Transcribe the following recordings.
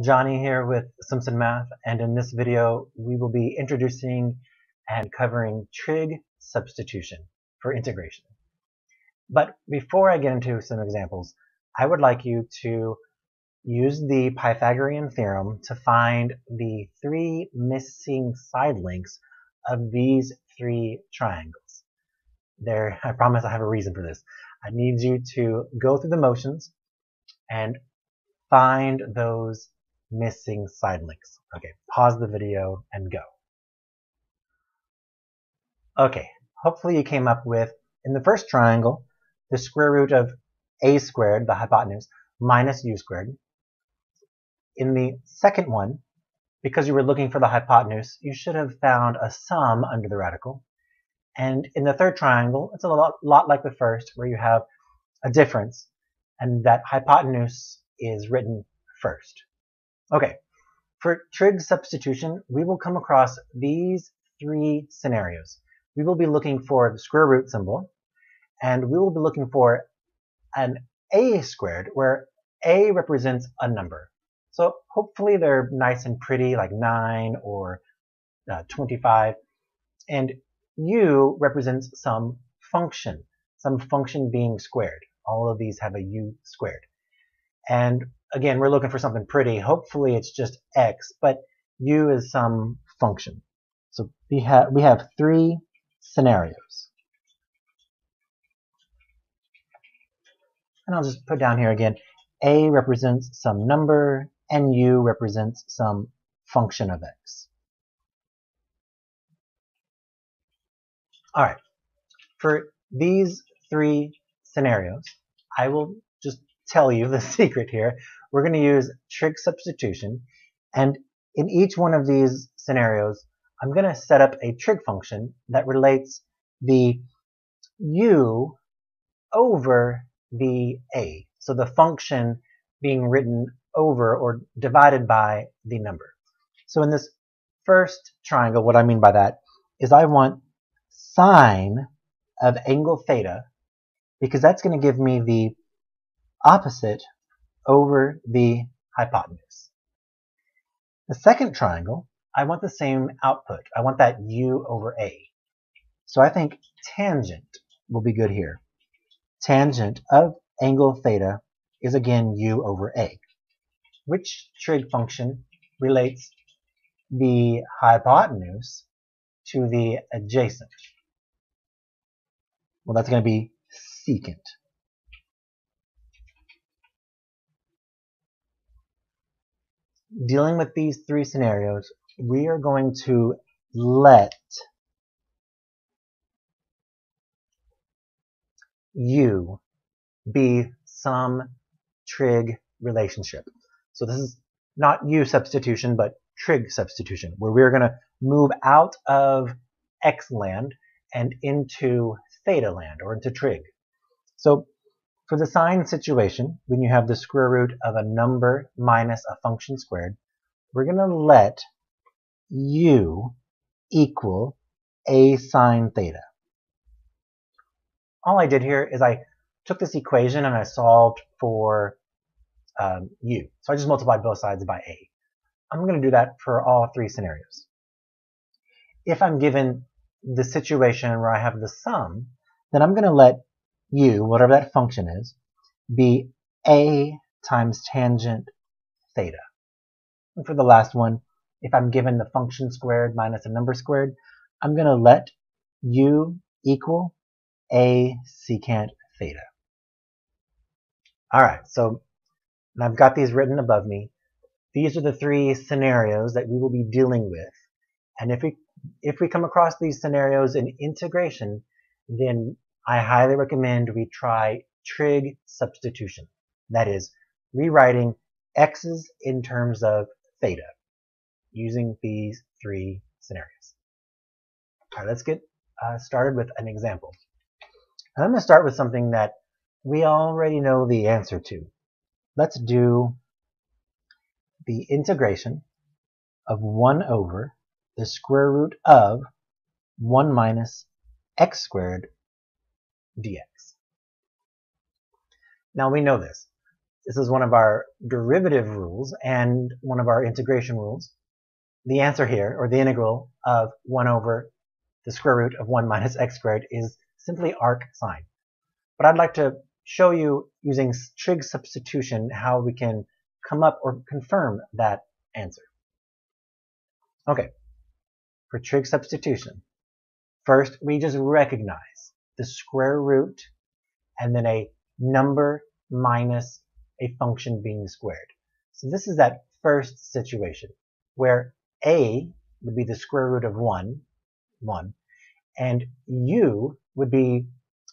Johnny here with Simpson Math and in this video we will be introducing and covering trig substitution for integration. But before I get into some examples, I would like you to use the Pythagorean theorem to find the three missing side lengths of these three triangles. There, I promise I have a reason for this. I need you to go through the motions and find those missing side links. Okay, pause the video and go. Okay, hopefully you came up with, in the first triangle, the square root of a squared, the hypotenuse, minus u squared. In the second one, because you were looking for the hypotenuse, you should have found a sum under the radical. And in the third triangle, it's a lot, lot like the first, where you have a difference, and that hypotenuse is written first. Okay, for trig substitution, we will come across these three scenarios. We will be looking for the square root symbol, and we will be looking for an a squared, where a represents a number. So hopefully they're nice and pretty, like 9 or uh, 25. And u represents some function, some function being squared. All of these have a u squared. And again, we're looking for something pretty. Hopefully it's just x, but u is some function. So we have, we have three scenarios. And I'll just put down here again, a represents some number, and u represents some function of x. All right, for these three scenarios, I will just tell you the secret here. We're going to use trig substitution. And in each one of these scenarios, I'm going to set up a trig function that relates the u over the a. So the function being written over or divided by the number. So in this first triangle, what I mean by that is I want sine of angle theta because that's going to give me the opposite over the hypotenuse. The second triangle, I want the same output. I want that u over a. So I think tangent will be good here. Tangent of angle theta is again u over a. Which trig function relates the hypotenuse to the adjacent? Well, that's going to be secant. Dealing with these three scenarios, we are going to let u be some trig relationship. So this is not u substitution, but trig substitution, where we're going to move out of x land and into theta land, or into trig. So for the sine situation, when you have the square root of a number minus a function squared, we're going to let u equal a sine theta. All I did here is I took this equation and I solved for um, u. So I just multiplied both sides by a. I'm going to do that for all three scenarios. If I'm given the situation where I have the sum, then I'm going to let u, whatever that function is, be a times tangent theta. And for the last one, if I'm given the function squared minus a number squared, I'm going to let u equal a secant theta. All right, so and I've got these written above me. These are the three scenarios that we will be dealing with. And if we if we come across these scenarios in integration, then I highly recommend we try trig substitution. That is, rewriting x's in terms of theta using these three scenarios. All right, let's get uh, started with an example. I'm going to start with something that we already know the answer to. Let's do the integration of 1 over the square root of 1 minus x squared dx. Now we know this. this is one of our derivative rules and one of our integration rules. The answer here, or the integral of 1 over the square root of 1 minus x squared is simply arc sine. But I'd like to show you using trig substitution how we can come up or confirm that answer. Okay, for trig substitution, first we just recognize the square root and then a number minus a function being squared. So this is that first situation where a would be the square root of 1, 1, and u would be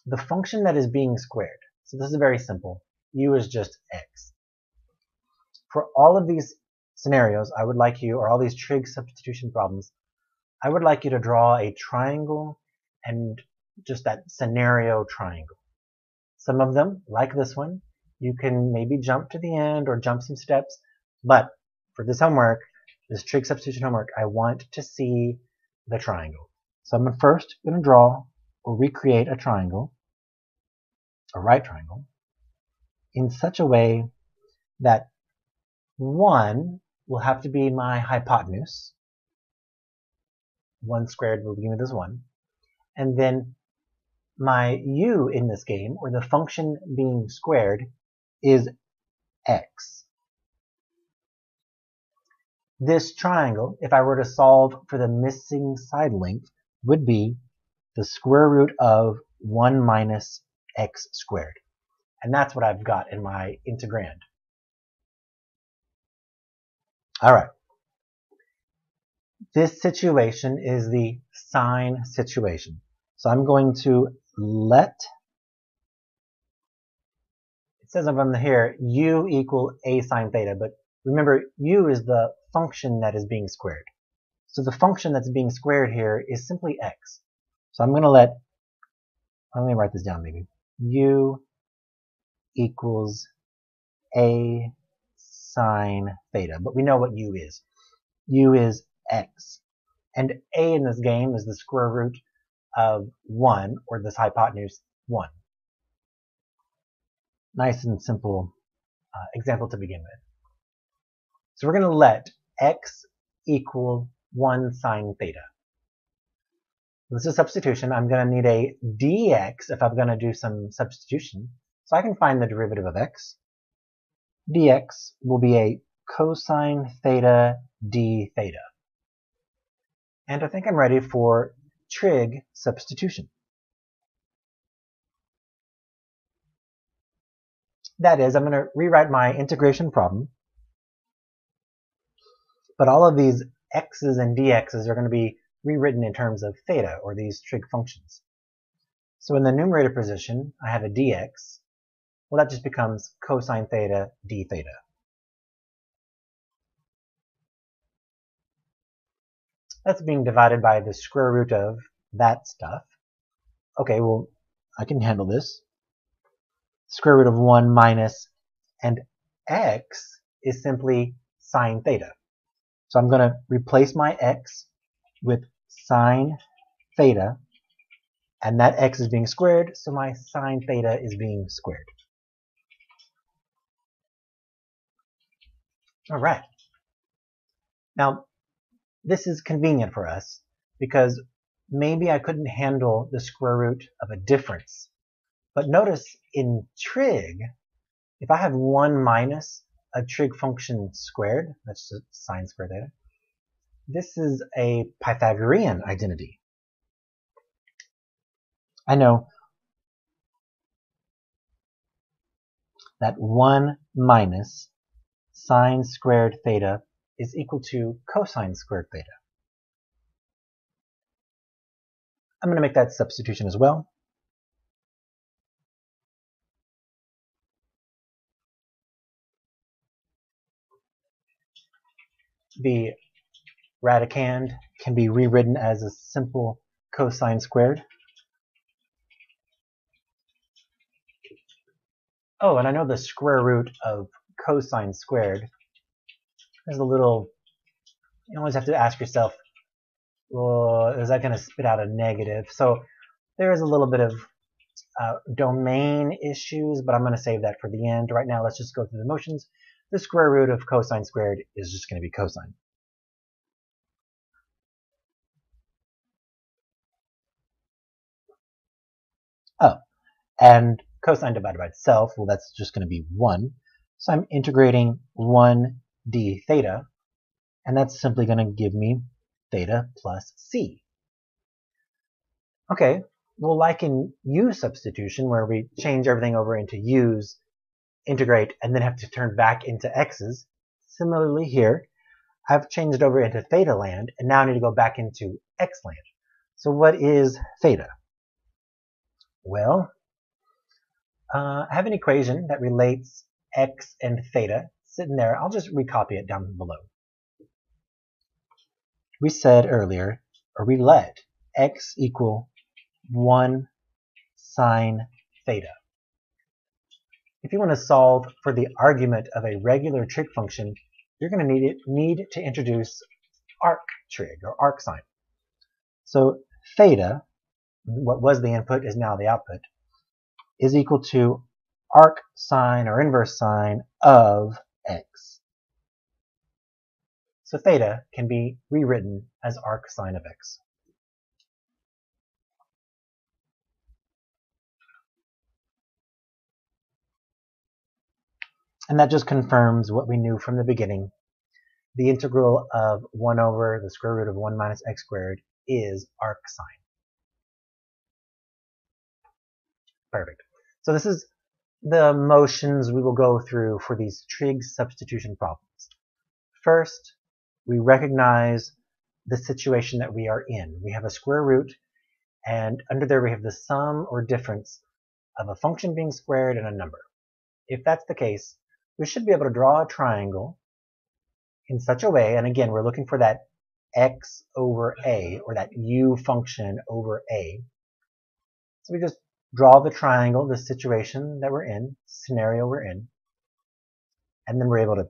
the function that is being squared. So this is very simple. u is just x. For all of these scenarios, I would like you, or all these trig substitution problems, I would like you to draw a triangle and just that scenario triangle. Some of them, like this one, you can maybe jump to the end or jump some steps, but for this homework, this trig substitution homework, I want to see the triangle. So I'm first going to draw or recreate a triangle, a right triangle, in such a way that 1 will have to be my hypotenuse. 1 squared will give me this 1. And then my u in this game, or the function being squared, is x. This triangle, if I were to solve for the missing side length, would be the square root of 1 minus x squared. And that's what I've got in my integrand. All right. This situation is the sine situation. So I'm going to let it says over here u equal a sine theta, but remember u is the function that is being squared. So the function that's being squared here is simply x. So I'm going to let, let me write this down maybe, u equals a sine theta, but we know what u is. u is x. And a in this game is the square root of 1, or this hypotenuse 1 nice and simple uh, example to begin with. So we're going to let x equal 1 sine theta. This is substitution. I'm going to need a dx if I'm going to do some substitution. So I can find the derivative of x. dx will be a cosine theta d theta. And I think I'm ready for trig substitution. That is, I'm going to rewrite my integration problem. But all of these x's and dx's are going to be rewritten in terms of theta, or these trig functions. So in the numerator position, I have a dx. Well, that just becomes cosine theta d theta. That's being divided by the square root of that stuff. Okay, well, I can handle this square root of 1 minus, and x is simply sine theta. So I'm going to replace my x with sine theta, and that x is being squared, so my sine theta is being squared. All right. Now, this is convenient for us because maybe I couldn't handle the square root of a difference but notice in trig, if I have 1 minus a trig function squared, that's just sine squared theta, this is a Pythagorean identity. I know that 1 minus sine squared theta is equal to cosine squared theta. I'm going to make that substitution as well. the radicand can be rewritten as a simple cosine squared. Oh, and I know the square root of cosine squared. There's a little, you always have to ask yourself, well, is that going to spit out a negative? So there is a little bit of uh, domain issues, but I'm going to save that for the end. Right now, let's just go through the motions. The square root of cosine squared is just going to be cosine. Oh, and cosine divided by itself, well, that's just going to be 1. So I'm integrating 1 d theta, and that's simply going to give me theta plus c. Okay, well, like in u substitution, where we change everything over into u's, integrate, and then have to turn back into x's, similarly here, I've changed over into theta land, and now I need to go back into x land. So what is theta? Well, uh, I have an equation that relates x and theta sitting there. I'll just recopy it down below. We said earlier, or we let x equal 1 sine theta. If you want to solve for the argument of a regular trig function, you're going to need, it, need to introduce arc trig or arc sine. So theta, what was the input is now the output, is equal to arc sine or inverse sine of x. So theta can be rewritten as arc sine of x. And that just confirms what we knew from the beginning. The integral of 1 over the square root of 1 minus x squared is arc sine. Perfect. So this is the motions we will go through for these trig substitution problems. First, we recognize the situation that we are in. We have a square root, and under there we have the sum or difference of a function being squared and a number. If that's the case, we should be able to draw a triangle in such a way, and again, we're looking for that x over a, or that u function over a. So we just draw the triangle, the situation that we're in, scenario we're in, and then we're able to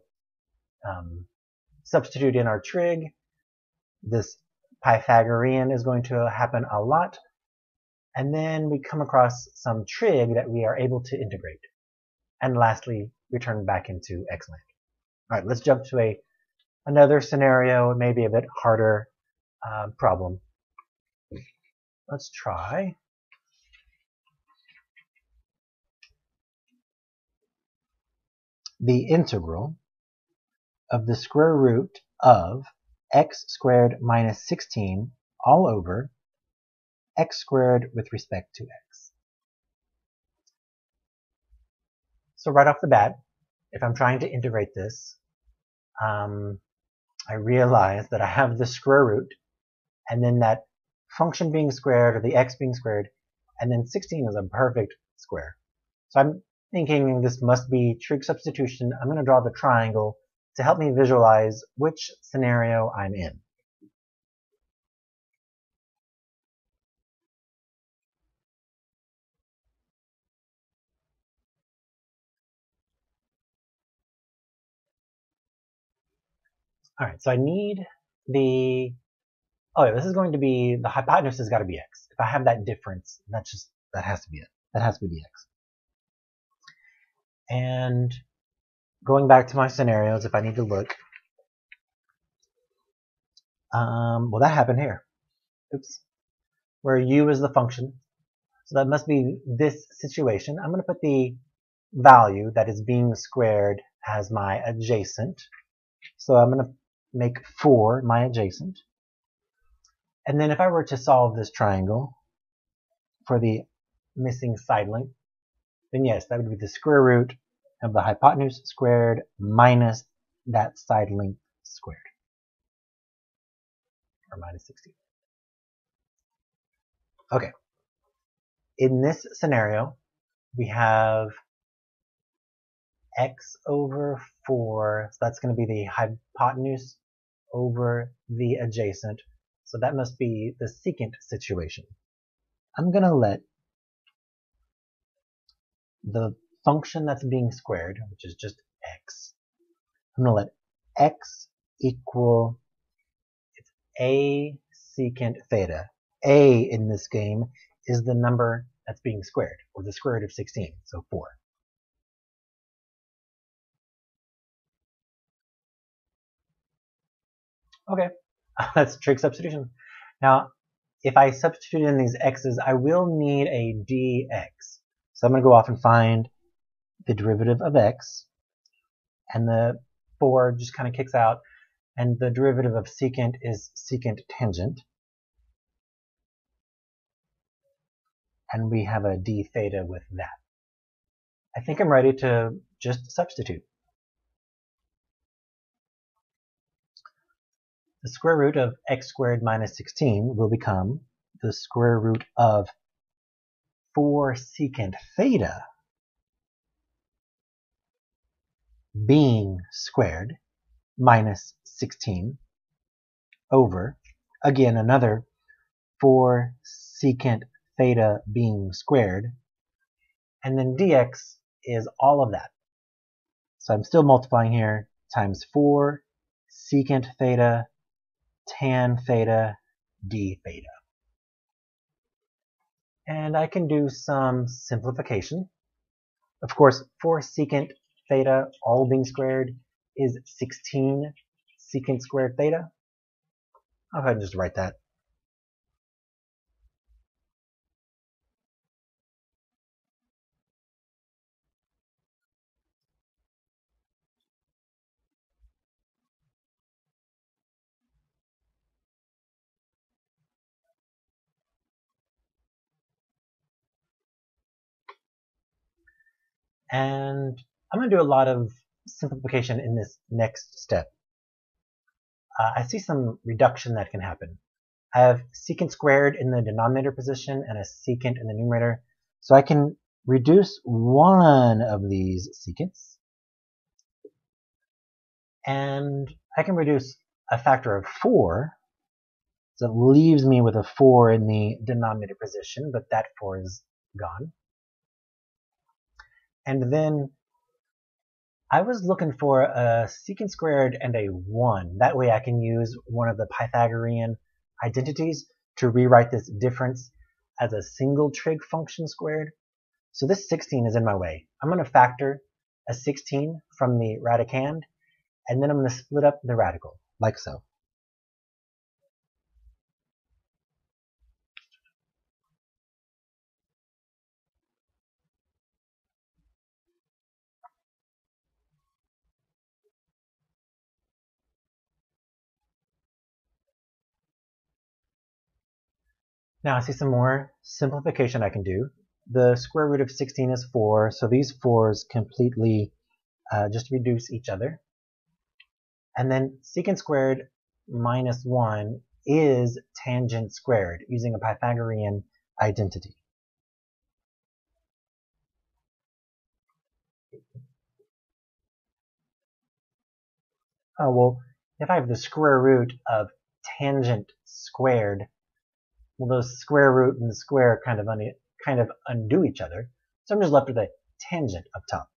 um, substitute in our trig. This Pythagorean is going to happen a lot, and then we come across some trig that we are able to integrate. And lastly, return back into Xland. All right, let's jump to a another scenario, maybe a bit harder uh, problem. Let's try. The integral of the square root of x squared minus 16 all over x squared with respect to x. So right off the bat, if I'm trying to integrate this, um, I realize that I have the square root, and then that function being squared, or the x being squared, and then 16 is a perfect square. So I'm thinking this must be trig substitution. I'm going to draw the triangle to help me visualize which scenario I'm in. All right, so I need the, oh yeah, this is going to be, the hypotenuse has got to be x. If I have that difference, that's just, that has to be it. That has to be the x. And going back to my scenarios, if I need to look, um, well, that happened here. Oops. Where u is the function. So that must be this situation. I'm going to put the value that is being squared as my adjacent. So I'm going to make 4 my adjacent. And then if I were to solve this triangle for the missing side length, then yes, that would be the square root of the hypotenuse squared minus that side length squared, or minus 16. Okay. In this scenario, we have x over 4, so that's going to be the hypotenuse over the adjacent. So that must be the secant situation. I'm going to let the function that's being squared, which is just x, I'm going to let x equal it's a secant theta. A in this game is the number that's being squared, or the square root of 16, so 4. Okay, that's trig substitution. Now, if I substitute in these x's, I will need a dx. So I'm going to go off and find the derivative of x, and the 4 just kind of kicks out, and the derivative of secant is secant tangent. And we have a d theta with that. I think I'm ready to just substitute. the square root of x squared minus 16 will become the square root of 4 secant theta being squared minus 16 over, again, another 4 secant theta being squared, and then dx is all of that. So I'm still multiplying here times 4 secant theta tan theta d theta. And I can do some simplification. Of course, 4 secant theta, all being squared, is 16 secant squared theta. I'll go ahead and just write that. And I'm going to do a lot of simplification in this next step. Uh, I see some reduction that can happen. I have secant squared in the denominator position and a secant in the numerator. So I can reduce one of these secants. And I can reduce a factor of 4. So it leaves me with a 4 in the denominator position, but that 4 is gone. And then I was looking for a secant squared and a 1. That way I can use one of the Pythagorean identities to rewrite this difference as a single trig function squared. So this 16 is in my way. I'm going to factor a 16 from the radicand, and then I'm going to split up the radical, like so. Now I see some more simplification I can do. The square root of 16 is 4, so these 4's completely uh, just reduce each other. And then secant squared minus 1 is tangent squared using a Pythagorean identity. Oh, well, if I have the square root of tangent squared, well, the square root and the square kind of, kind of undo each other. So I'm just left with a tangent up top.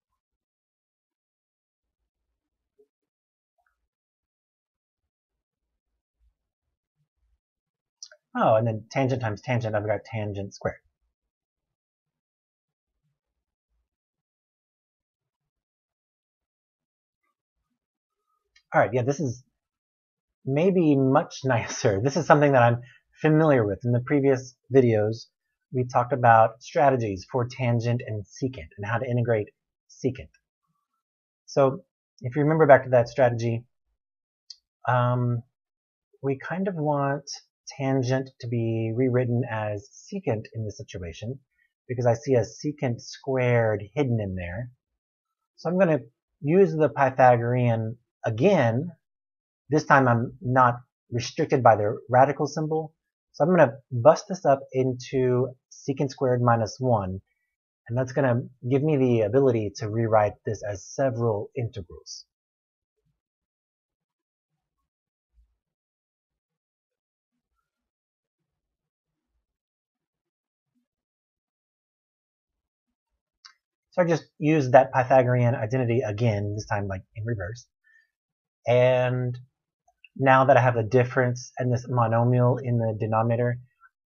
Oh, and then tangent times tangent, I've got tangent squared. All right, yeah, this is maybe much nicer. This is something that I'm familiar with. In the previous videos, we talked about strategies for tangent and secant and how to integrate secant. So if you remember back to that strategy, um, we kind of want tangent to be rewritten as secant in this situation because I see a secant squared hidden in there. So I'm going to use the Pythagorean again. This time I'm not restricted by the radical symbol, so I'm going to bust this up into secant squared minus 1, and that's going to give me the ability to rewrite this as several integrals. So I just used that Pythagorean identity again, this time like in reverse. And now that I have the difference and this monomial in the denominator,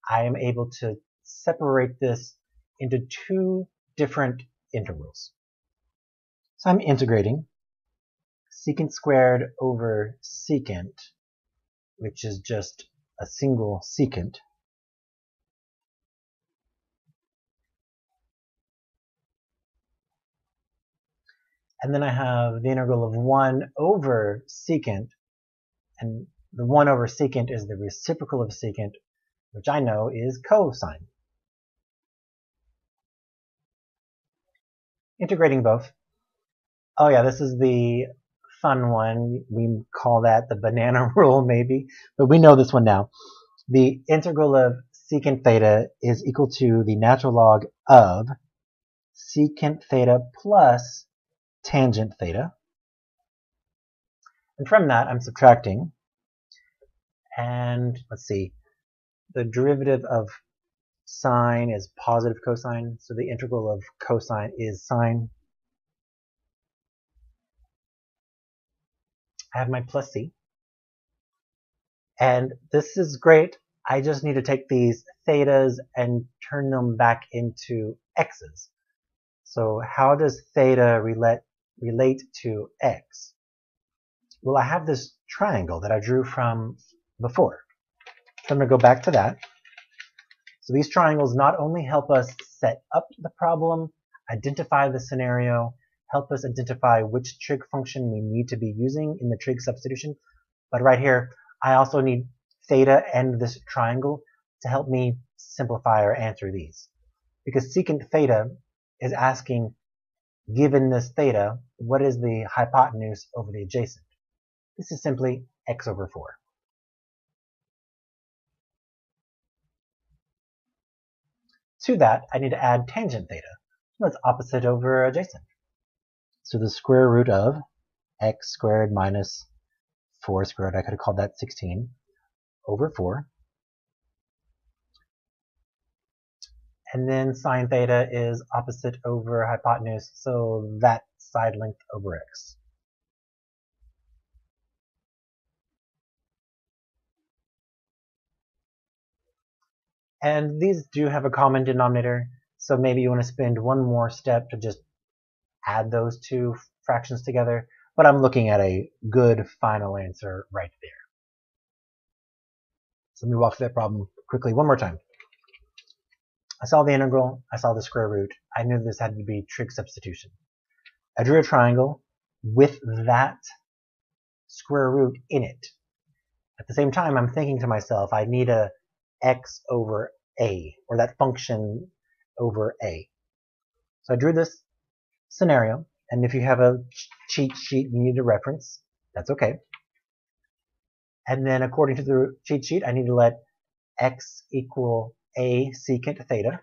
I am able to separate this into two different integrals. So I'm integrating secant squared over secant, which is just a single secant, and then I have the integral of 1 over secant, and the 1 over secant is the reciprocal of secant, which I know is cosine. Integrating both. Oh yeah, this is the fun one. We call that the banana rule maybe, but we know this one now. The integral of secant theta is equal to the natural log of secant theta plus tangent theta. And from that, I'm subtracting. And let's see, the derivative of sine is positive cosine, so the integral of cosine is sine. I have my plus c. And this is great. I just need to take these thetas and turn them back into x's. So how does theta relate, relate to x? Well, I have this triangle that I drew from before. So I'm going to go back to that. So these triangles not only help us set up the problem, identify the scenario, help us identify which trig function we need to be using in the trig substitution, but right here, I also need theta and this triangle to help me simplify or answer these. Because secant theta is asking, given this theta, what is the hypotenuse over the adjacent? This is simply x over 4. To that, I need to add tangent theta. That's opposite over adjacent. So the square root of x squared minus 4 squared, I could have called that 16, over 4. And then sine theta is opposite over hypotenuse, so that side length over x. And these do have a common denominator, so maybe you want to spend one more step to just add those two fractions together, but I'm looking at a good final answer right there. So let me walk through that problem quickly one more time. I saw the integral, I saw the square root, I knew this had to be trig substitution. I drew a triangle with that square root in it. At the same time, I'm thinking to myself, I need a x over a, or that function over a. So I drew this scenario, and if you have a cheat sheet you need a reference, that's okay. And then according to the cheat sheet, I need to let x equal a secant theta.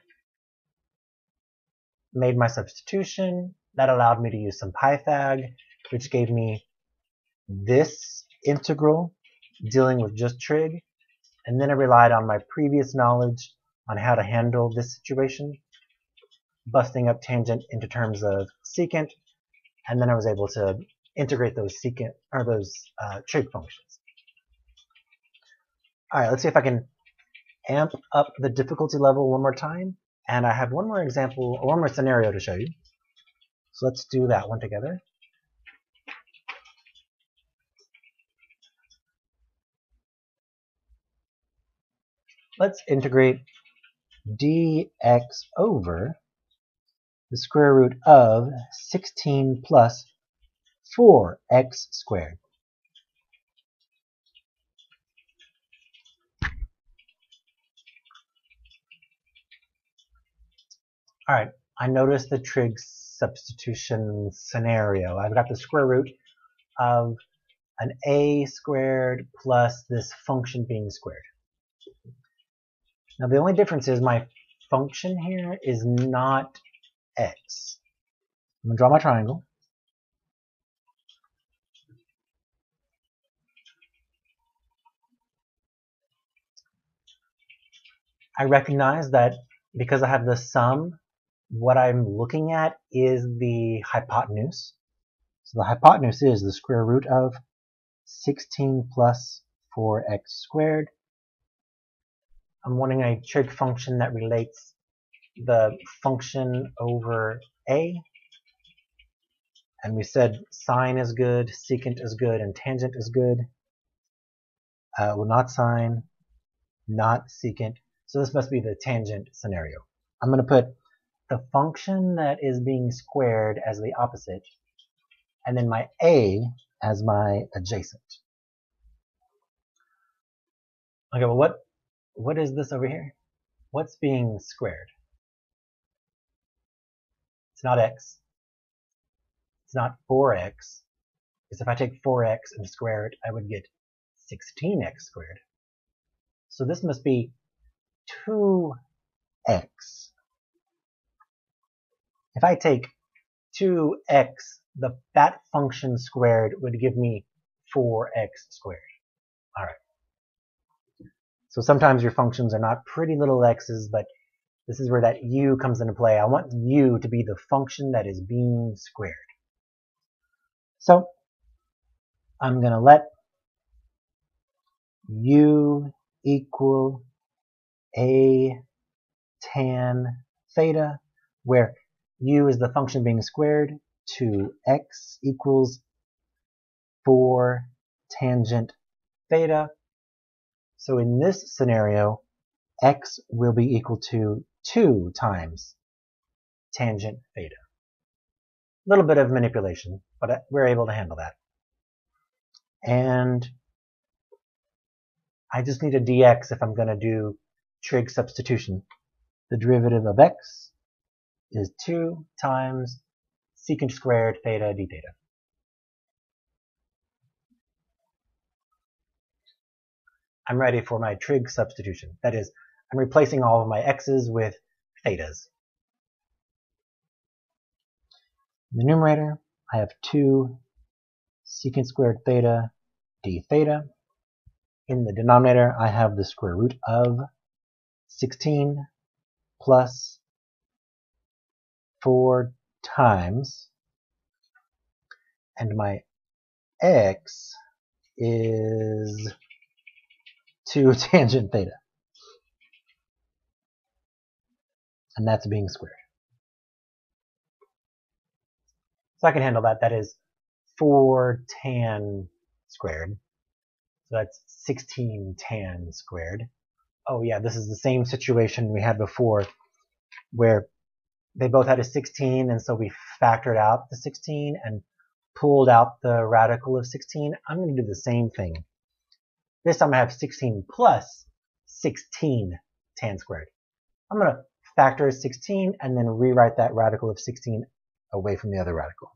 Made my substitution. That allowed me to use some Pythag, which gave me this integral dealing with just trig. And then I relied on my previous knowledge on how to handle this situation, busting up tangent into terms of secant, and then I was able to integrate those secant or those uh, trig functions. All right, let's see if I can amp up the difficulty level one more time. And I have one more example, or one more scenario to show you. So let's do that one together. Let's integrate dx over the square root of 16 plus 4x squared. All right, I noticed the trig substitution scenario. I've got the square root of an a squared plus this function being squared. Now the only difference is my function here is not x. I'm going to draw my triangle. I recognize that because I have the sum what I'm looking at is the hypotenuse. So the hypotenuse is the square root of 16 plus 4x squared. I'm wanting a trig function that relates the function over a. And we said sine is good, secant is good, and tangent is good. Uh, well, not sine, not secant. So this must be the tangent scenario. I'm going to put the function that is being squared as the opposite, and then my a as my adjacent. Okay, well, what what is this over here? What's being squared? It's not x. It's not 4x. Because if I take 4x and square it, I would get 16x squared. So this must be 2x. If I take 2x, the that function squared would give me 4x squared. All right. So sometimes your functions are not pretty little x's, but this is where that u comes into play. I want u to be the function that is being squared. So I'm going to let u equal a tan theta, where u is the function being squared, to x equals 4 tangent theta, so in this scenario, x will be equal to 2 times tangent theta. A little bit of manipulation, but uh, we're able to handle that. And I just need a dx if I'm going to do trig substitution. The derivative of x is 2 times secant squared theta d theta. I'm ready for my trig substitution. That is, I'm replacing all of my x's with thetas. In the numerator, I have 2 secant squared theta d theta. In the denominator, I have the square root of 16 plus 4 times, and my x is 2 tangent theta. And that's being squared. So I can handle that. That is 4 tan squared. So that's 16 tan squared. Oh yeah, this is the same situation we had before where they both had a 16 and so we factored out the 16 and pulled out the radical of 16. I'm going to do the same thing. This time I have 16 plus 16 tan squared. I'm going to factor 16 and then rewrite that radical of 16 away from the other radical.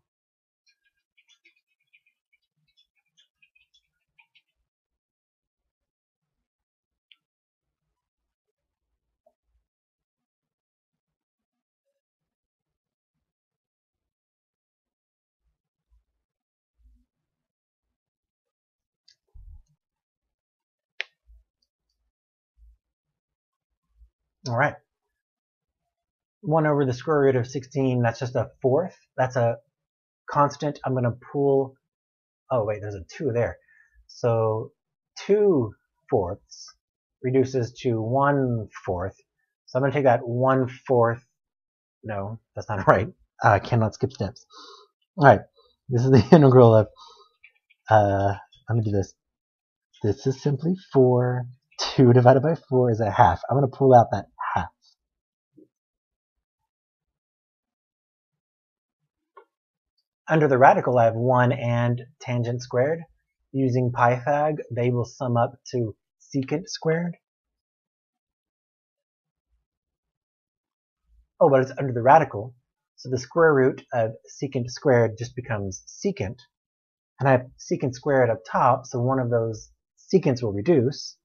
All right. 1 over the square root of 16, that's just a fourth. That's a constant. I'm going to pull, oh wait, there's a 2 there. So 2 fourths reduces to 1 fourth. So I'm going to take that 1 fourth. No, that's not right. I cannot skip steps. All right, this is the integral of, uh, I'm going to do this. This is simply 4. 2 divided by 4 is a half. I'm going to pull out that Under the radical, I have 1 and tangent squared. Using Pythag, they will sum up to secant squared. Oh, but it's under the radical. So the square root of secant squared just becomes secant. And I have secant squared up top, so one of those secants will reduce.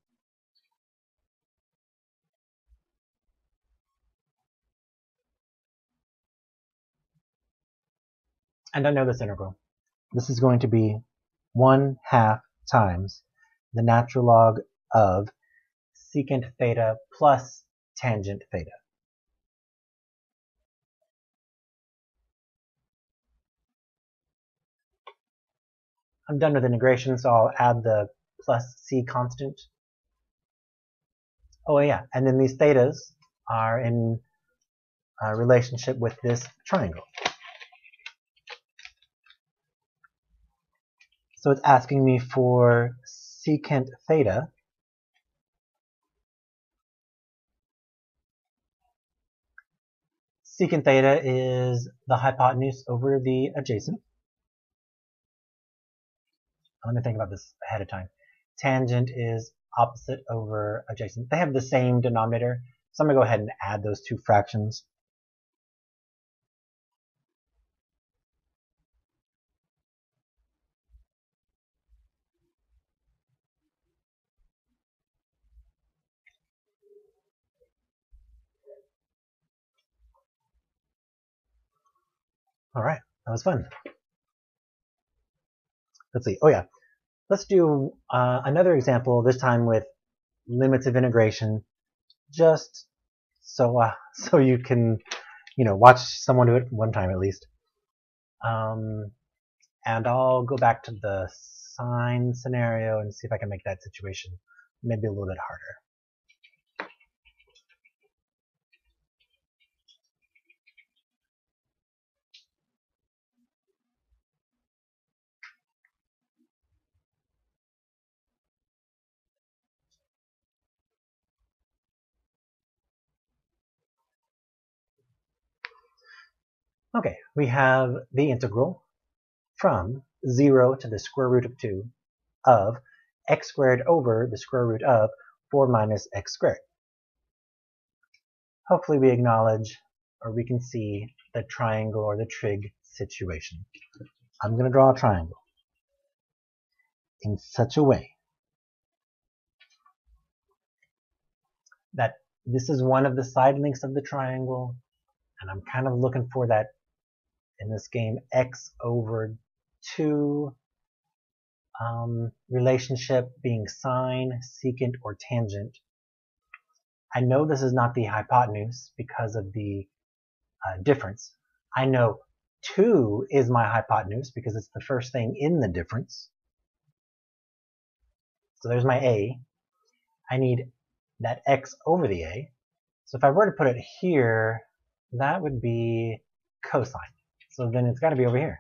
And I know this integral. This is going to be 1 half times the natural log of secant theta plus tangent theta. I'm done with integration, so I'll add the plus c constant. Oh yeah, and then these thetas are in uh, relationship with this triangle. So it's asking me for secant theta Secant theta is the hypotenuse over the adjacent. Let me think about this ahead of time. Tangent is opposite over adjacent. They have the same denominator, so I'm going to go ahead and add those two fractions. All right, that was fun. Let's see. Oh yeah, let's do uh, another example. This time with limits of integration, just so uh, so you can, you know, watch someone do it one time at least. Um, and I'll go back to the sine scenario and see if I can make that situation maybe a little bit harder. Okay, we have the integral from 0 to the square root of 2 of x squared over the square root of 4 minus x squared. Hopefully we acknowledge or we can see the triangle or the trig situation. I'm going to draw a triangle in such a way that this is one of the side lengths of the triangle and I'm kind of looking for that in this game x over 2 um, relationship being sine, secant, or tangent. I know this is not the hypotenuse because of the uh, difference. I know 2 is my hypotenuse because it's the first thing in the difference. So there's my a. I need that x over the a. So if I were to put it here, that would be cosine. So then it's got to be over here.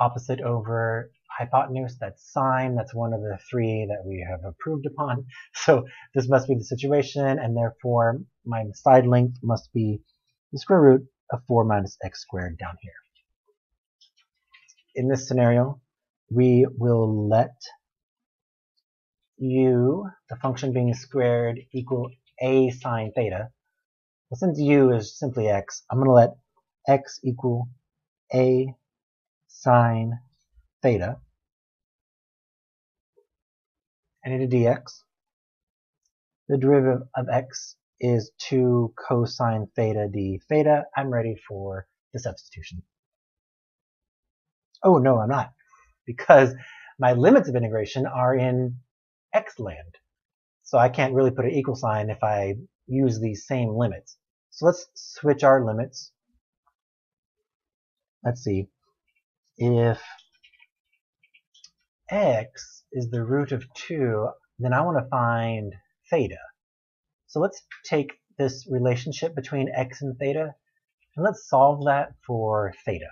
Opposite over hypotenuse, that's sine. That's one of the three that we have approved upon. So this must be the situation, and therefore my side length must be the square root of 4 minus x squared down here. In this scenario, we will let u, the function being squared, equal a sine theta. Well, since u is simply x, I'm going to let x equal a sine theta. And into dx, the derivative of x is 2 cosine theta d theta. I'm ready for the substitution. Oh, no, I'm not, because my limits of integration are in x land. So I can't really put an equal sign if I use these same limits. So let's switch our limits. Let's see. If x is the root of 2, then I want to find theta. So let's take this relationship between x and theta, and let's solve that for theta.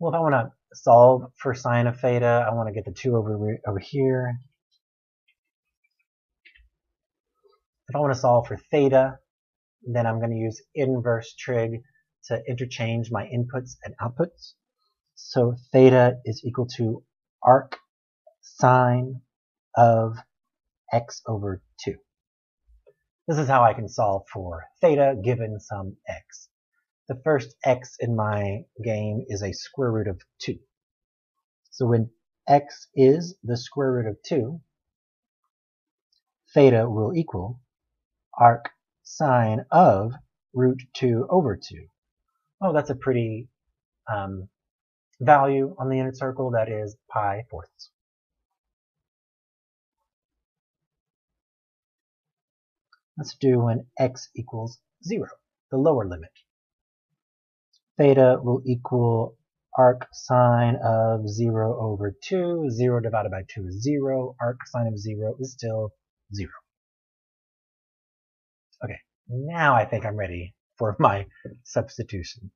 Well, if I want to solve for sine of theta, I want to get the 2 over, over here. If I want to solve for theta, then I'm going to use inverse trig to interchange my inputs and outputs. So theta is equal to arc sine of x over 2. This is how I can solve for theta given some x. The first x in my game is a square root of 2. So when x is the square root of 2, theta will equal arc sine of root 2 over 2. Oh, that's a pretty um, value on the unit circle. That is pi fourths. Let's do when x equals 0, the lower limit. Theta will equal arc sine of 0 over 2. 0 divided by 2 is 0. Arc sine of 0 is still 0. Okay, now I think I'm ready for my substitution.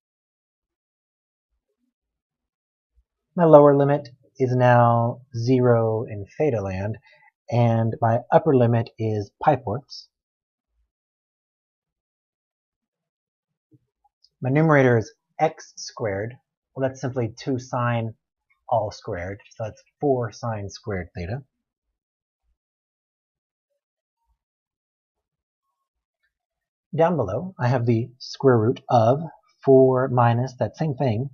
My lower limit is now 0 in theta land, and my upper limit is pi fourths. My numerator is x squared. Well, that's simply 2 sine all squared, so that's 4 sine squared theta. Down below, I have the square root of 4 minus that same thing,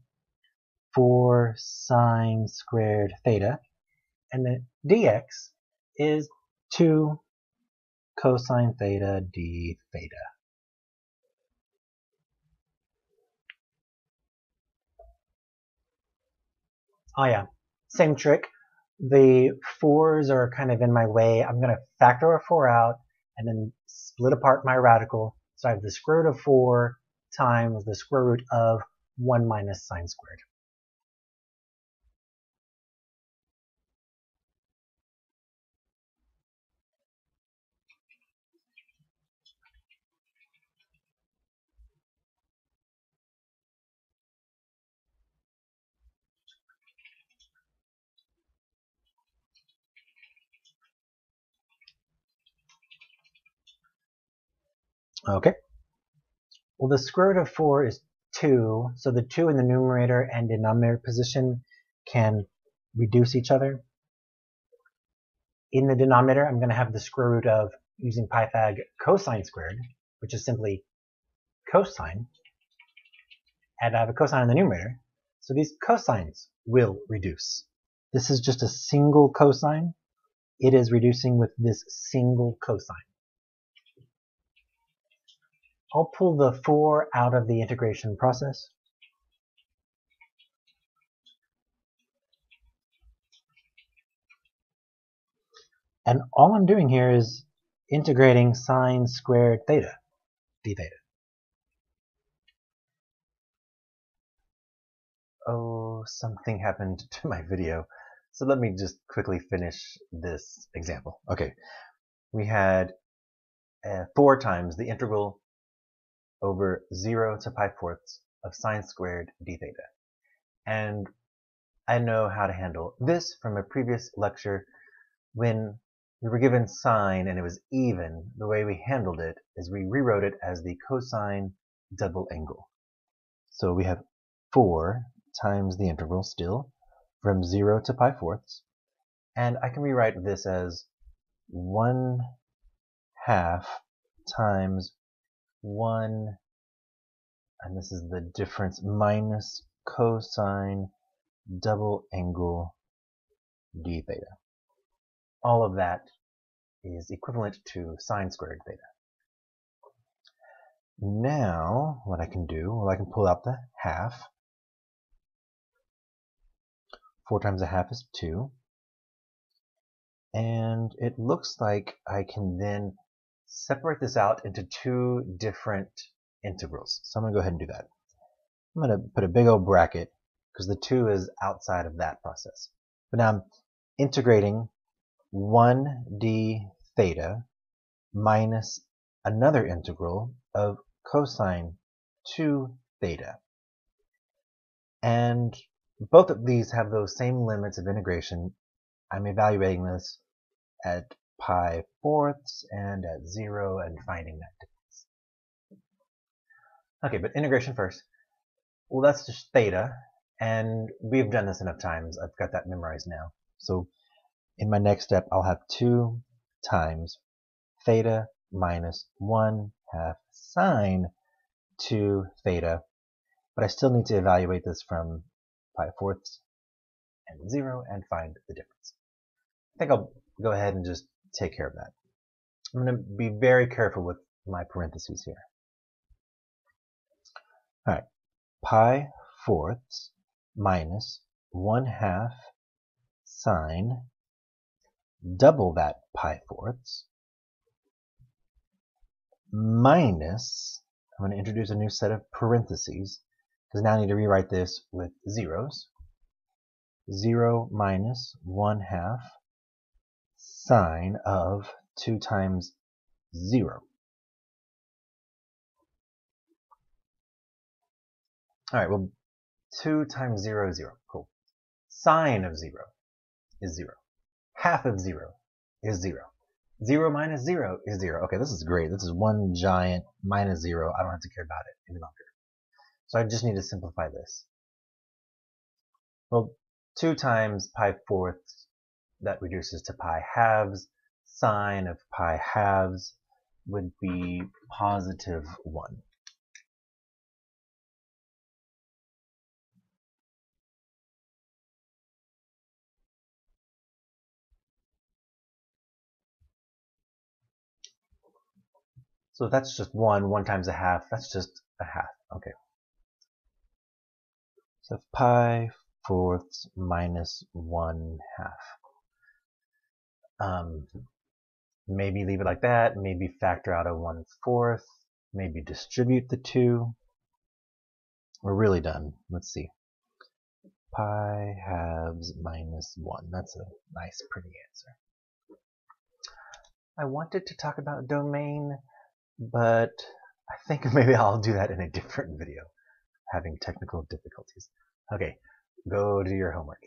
4 sine squared theta, and the dx is 2 cosine theta d theta. Oh yeah, same trick. The 4s are kind of in my way. I'm going to factor a 4 out and then split apart my radical. So I have the square root of 4 times the square root of 1 minus sine squared. Okay. Well, the square root of 4 is 2, so the 2 in the numerator and denominator position can reduce each other. In the denominator, I'm going to have the square root of, using Pythag, cosine squared, which is simply cosine, and I have a cosine in the numerator, so these cosines will reduce. This is just a single cosine. It is reducing with this single cosine. I'll pull the 4 out of the integration process. And all I'm doing here is integrating sine squared theta, d theta. Oh, something happened to my video. So let me just quickly finish this example. Okay, we had uh, 4 times the integral over 0 to pi fourths of sine squared d theta. And I know how to handle this from a previous lecture when we were given sine and it was even. The way we handled it is we rewrote it as the cosine double angle. So we have 4 times the integral still from 0 to pi fourths. And I can rewrite this as 1 half times 1 and this is the difference minus cosine double angle d theta. All of that is equivalent to sine squared theta. Now, what I can do, well, I can pull out the half. 4 times a half is 2. And it looks like I can then separate this out into two different integrals. So I'm going to go ahead and do that. I'm going to put a big old bracket because the 2 is outside of that process. But now I'm integrating 1d theta minus another integral of cosine 2 theta. And both of these have those same limits of integration. I'm evaluating this at pi fourths and at 0 and finding that difference. Okay, but integration first. Well, that's just theta, and we've done this enough times. I've got that memorized now. So in my next step, I'll have 2 times theta minus 1 half sine 2 theta. But I still need to evaluate this from pi fourths and 0 and find the difference. I think I'll go ahead and just take care of that. I'm going to be very careful with my parentheses here. All right, pi fourths minus 1 half sine double that pi fourths minus, I'm going to introduce a new set of parentheses, because now I need to rewrite this with zeros. 0 minus 1 half sine of 2 times 0. All right, well, 2 times 0 is 0. Cool. Sine of 0 is 0. Half of 0 is 0. 0 minus 0 is 0. Okay, this is great. This is one giant minus 0. I don't have to care about it any longer. So I just need to simplify this. Well, 2 times pi fourths, that reduces to pi halves. Sine of pi halves would be positive 1. So that's just 1, 1 times a half, that's just a half. Okay. So pi fourths minus 1 half. Um, maybe leave it like that, maybe factor out a 1 fourth, maybe distribute the 2. We're really done. Let's see. Pi halves minus 1. That's a nice, pretty answer. I wanted to talk about domain but I think maybe I'll do that in a different video, having technical difficulties. Okay, go do your homework.